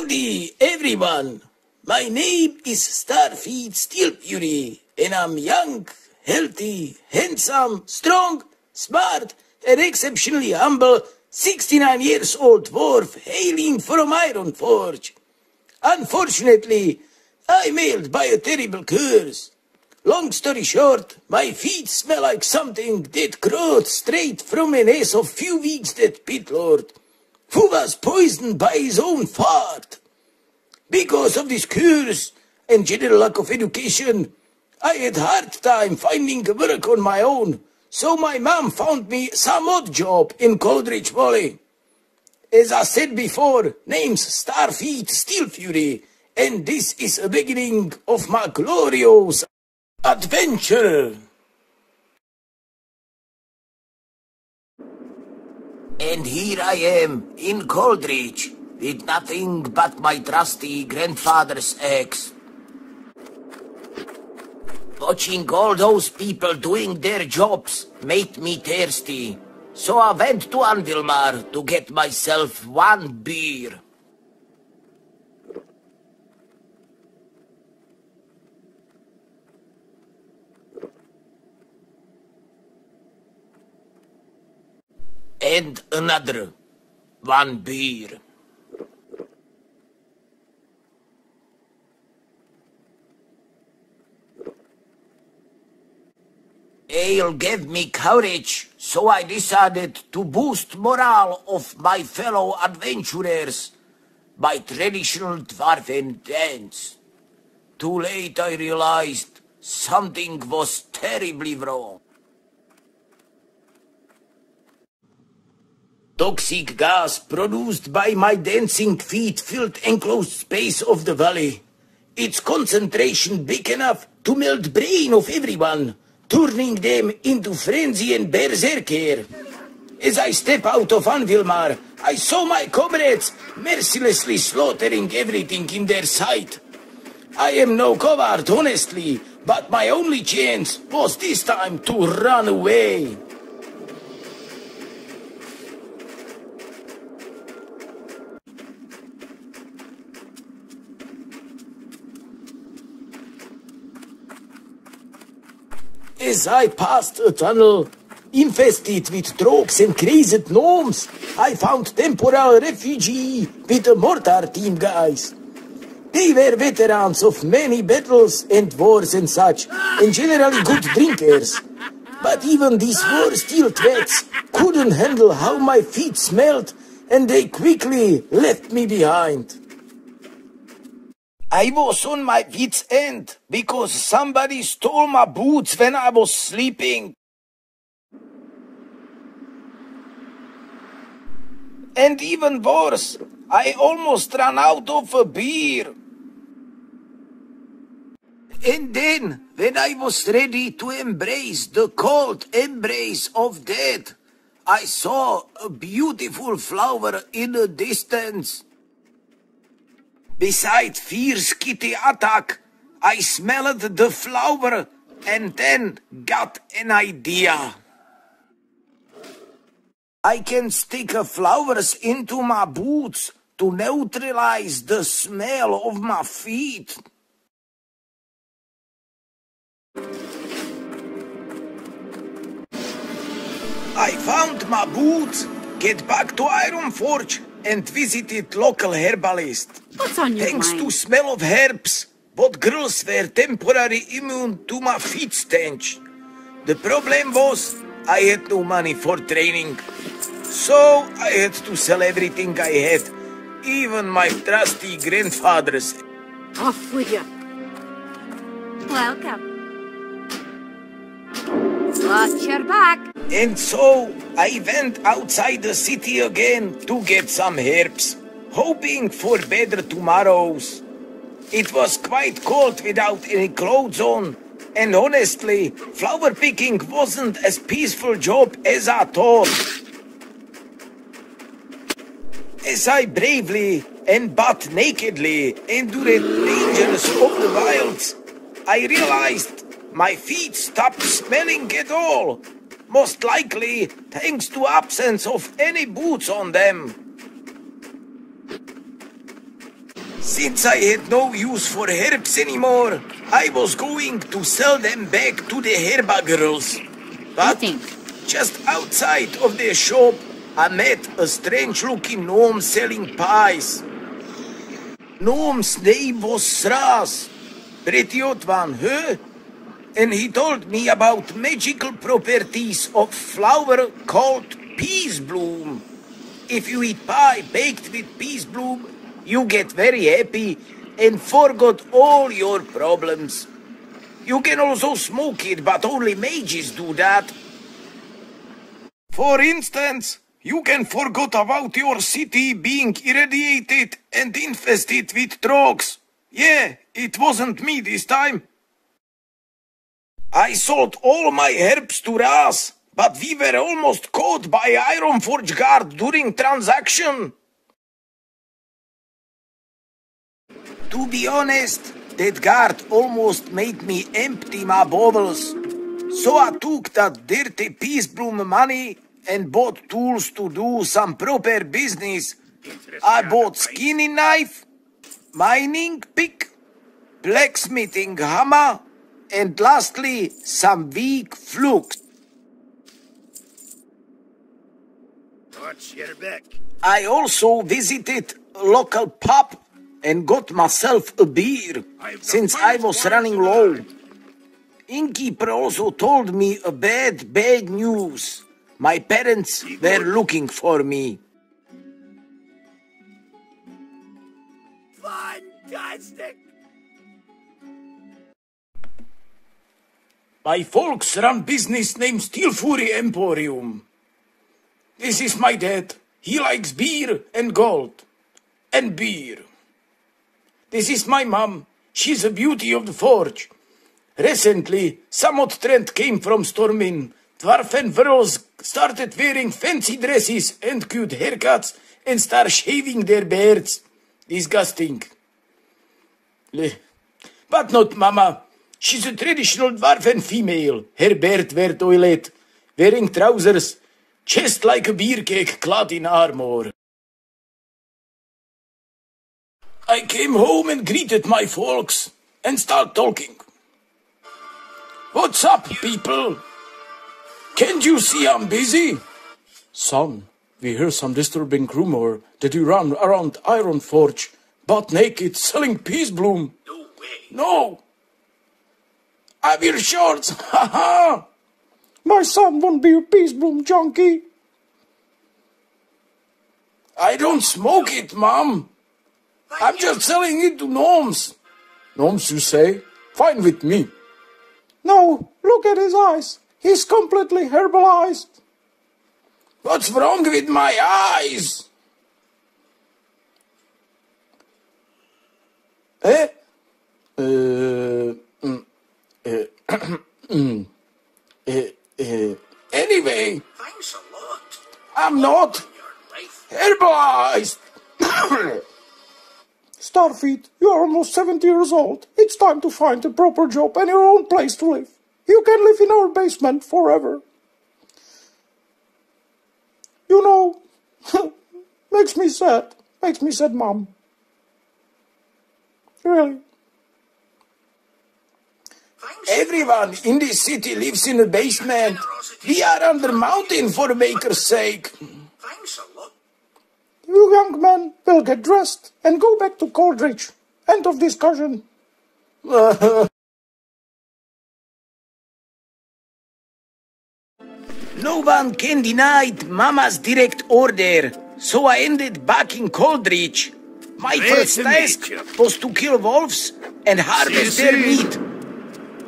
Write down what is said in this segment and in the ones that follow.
Howdy, everyone. My name is Starfeet Steel and I'm young, healthy, handsome, strong, smart, and exceptionally humble 69 years old dwarf hailing from Ironforge. Unfortunately, I'm ailed by a terrible curse. Long story short, my feet smell like something that crawled straight from an ass of few weeks dead pit lord, who was poisoned by his own fart. Because of this curse and general lack of education, I had hard time finding a work on my own, so my mom found me some odd job in Coldridge Valley. As I said before, name's Starfeet Steel Fury, and this is a beginning of my glorious adventure. And here I am in Coldridge with nothing but my trusty grandfather's axe. Watching all those people doing their jobs made me thirsty, so I went to Anvilmar to get myself one beer. And another one beer. Ale gave me courage, so I decided to boost morale of my fellow adventurers by traditional dwarven dance. Too late I realized something was terribly wrong. Toxic gas produced by my dancing feet filled enclosed space of the valley. Its concentration big enough to melt brain of everyone turning them into frenzy and berserker. As I step out of Anvilmar, I saw my comrades mercilessly slaughtering everything in their sight. I am no coward, honestly, but my only chance was this time to run away. As I passed a tunnel infested with trogs and crazy gnomes, I found temporal refugee with the mortar team guys. They were veterans of many battles and wars and such, and generally good drinkers. But even these war steel twats couldn't handle how my feet smelled, and they quickly left me behind. I was on my wit's end because somebody stole my boots when I was sleeping. And even worse, I almost ran out of a beer. And then, when I was ready to embrace the cold embrace of death, I saw a beautiful flower in the distance. Beside fierce kitty attack, I smelled the flower and then got an idea. I can stick flowers into my boots to neutralize the smell of my feet. I found my boots, get back to Ironforge, and visited local herbalist. What's on your Thanks mind? to smell of herbs, both girls were temporarily immune to my feet stench. The problem was I had no money for training. So I had to sell everything I had, even my trusty grandfather's. Off with you. Welcome. Back. And so I went outside the city again to get some herbs, hoping for better tomorrows. It was quite cold without any clothes on, and honestly, flower picking wasn't as peaceful job as I thought. As I bravely and but nakedly endured dangers of the wilds, I realized my feet stopped smelling at all. Most likely thanks to absence of any boots on them. Since I had no use for herbs anymore, I was going to sell them back to the herba girls. But just outside of their shop, I met a strange looking gnome selling pies. Gnome's name was Sras. Pretty odd one, huh? And he told me about magical properties of flower called Peacebloom. If you eat pie baked with Peacebloom, you get very happy and forgot all your problems. You can also smoke it, but only mages do that. For instance, you can forget about your city being irradiated and infested with drugs. Yeah, it wasn't me this time. I sold all my herbs to Ras, but we were almost caught by Ironforge guard during transaction. To be honest, that guard almost made me empty my bowels. So I took that dirty Peacebloom money and bought tools to do some proper business. I bought skinning knife, mining pick, blacksmithing hammer, and lastly, some weak flux. Watch your back. I also visited a local pub and got myself a beer since I was running low. Innkeeper also told me a bad, bad news. My parents were looking for me. Fantastic! My folks run business named Steel Fury Emporium. This is my dad. He likes beer and gold. And beer. This is my mom. She's a beauty of the forge. Recently, some odd trend came from Stormwind. Dwarf girls started wearing fancy dresses and cute haircuts and start shaving their beards. Disgusting. But not Mama. She's a traditional dwarven female. Her beard wear toilet, wearing trousers, chest like a beer cake clad in armor. I came home and greeted my folks and start talking. What's up, people? Can't you see I'm busy? Son, we hear some disturbing rumor that you run around Ironforge, butt naked, selling Peacebloom. No way. No! I wear shorts! Ha ha! My son won't be a Peacebloom junkie. I don't smoke it, Mom. I'm just selling it to gnomes. Gnomes, you say? Fine with me. No, look at his eyes. He's completely herbalized. What's wrong with my eyes? Eh? Uh, mm, Eh, eh, eh, anyway, Thanks a lot. I'm not herbalized. Starfeet, you are almost 70 years old. It's time to find a proper job and your own place to live. You can live in our basement forever. You know, makes me sad. Makes me sad, Mom. Really. Thanks. Everyone in this city lives in a basement. We are under mountain for maker's sake. Thanks a lot. You young men will get dressed and go back to Coldridge. End of discussion. No one can deny Mama's direct order, so I ended back in Coldridge. My first task was to kill wolves and harvest their si. meat.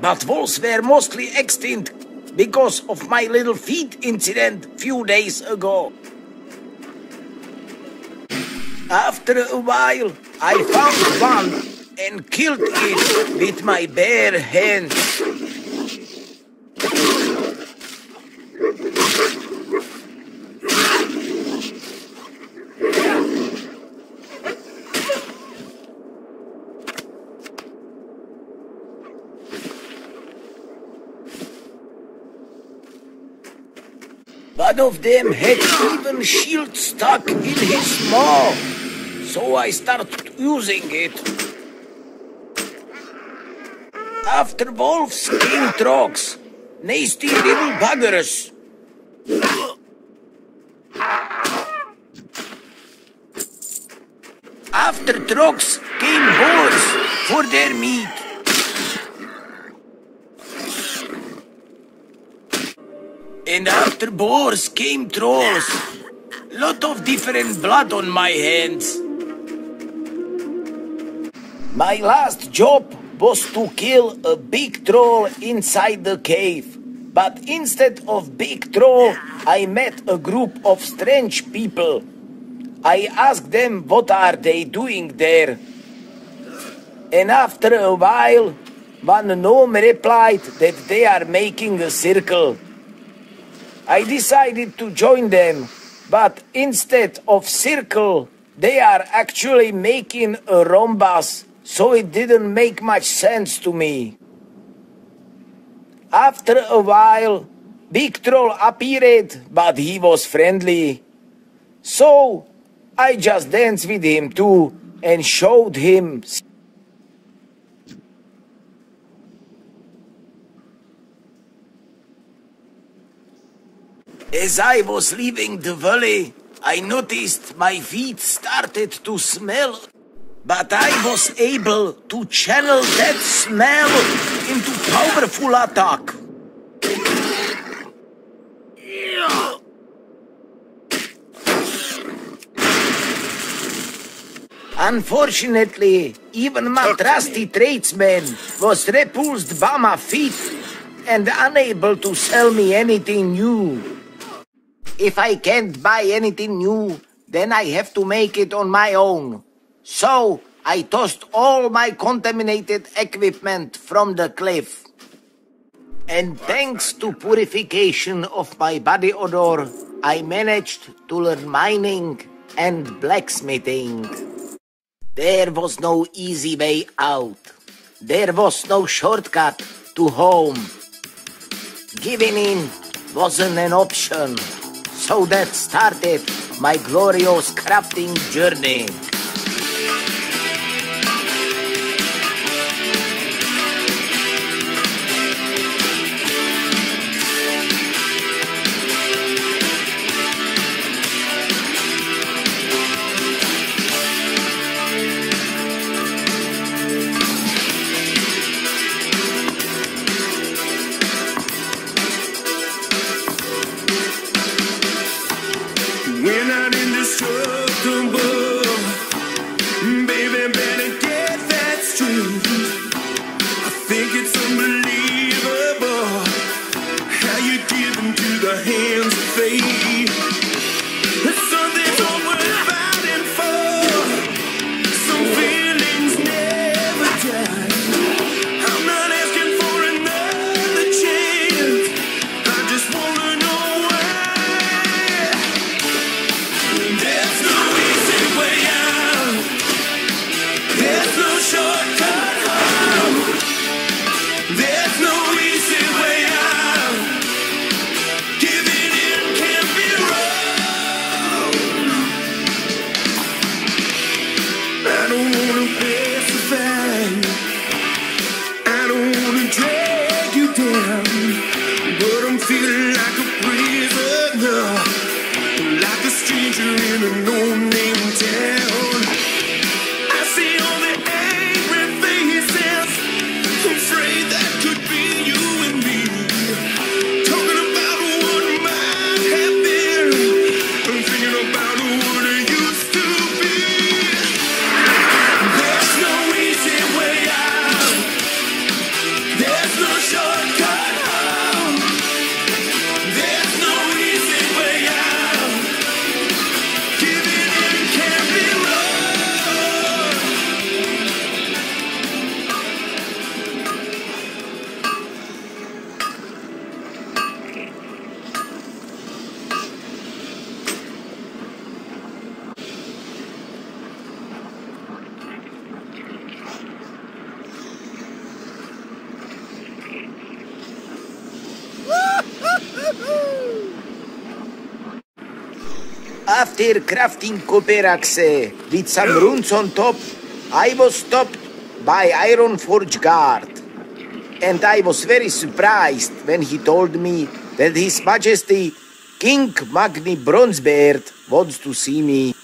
But wolves were mostly extinct because of my little feet incident few days ago. After a while, I found one and killed it with my bare hands. One of them had even shield stuck in his maw. so I started using it. After wolves came trogs, nasty little buggers. After trogs came boars for their meat. And after boars came trolls. Lot of different blood on my hands. My last job was to kill a big troll inside the cave. But instead of big troll, I met a group of strange people. I asked them what are they doing there. And after a while, one gnome replied that they are making a circle. I decided to join them, but instead of circle, they are actually making a rhombus, so it didn't make much sense to me. After a while, Big Troll appeared, but he was friendly. So I just danced with him too and showed him As I was leaving the valley, I noticed my feet started to smell, but I was able to channel that smell into powerful attack. Unfortunately, even my trusty tradesman was repulsed by my feet and unable to sell me anything new. If I can't buy anything new, then I have to make it on my own. So I tossed all my contaminated equipment from the cliff. And thanks to purification of my body odor, I managed to learn mining and blacksmithing. There was no easy way out. There was no shortcut to home. Giving in wasn't an option. So that started my glorious crafting journey. But After crafting copper axe with some runes on top, I was stopped by Ironforge guard. And I was very surprised when he told me that His Majesty King Magni Bronzebeard wants to see me.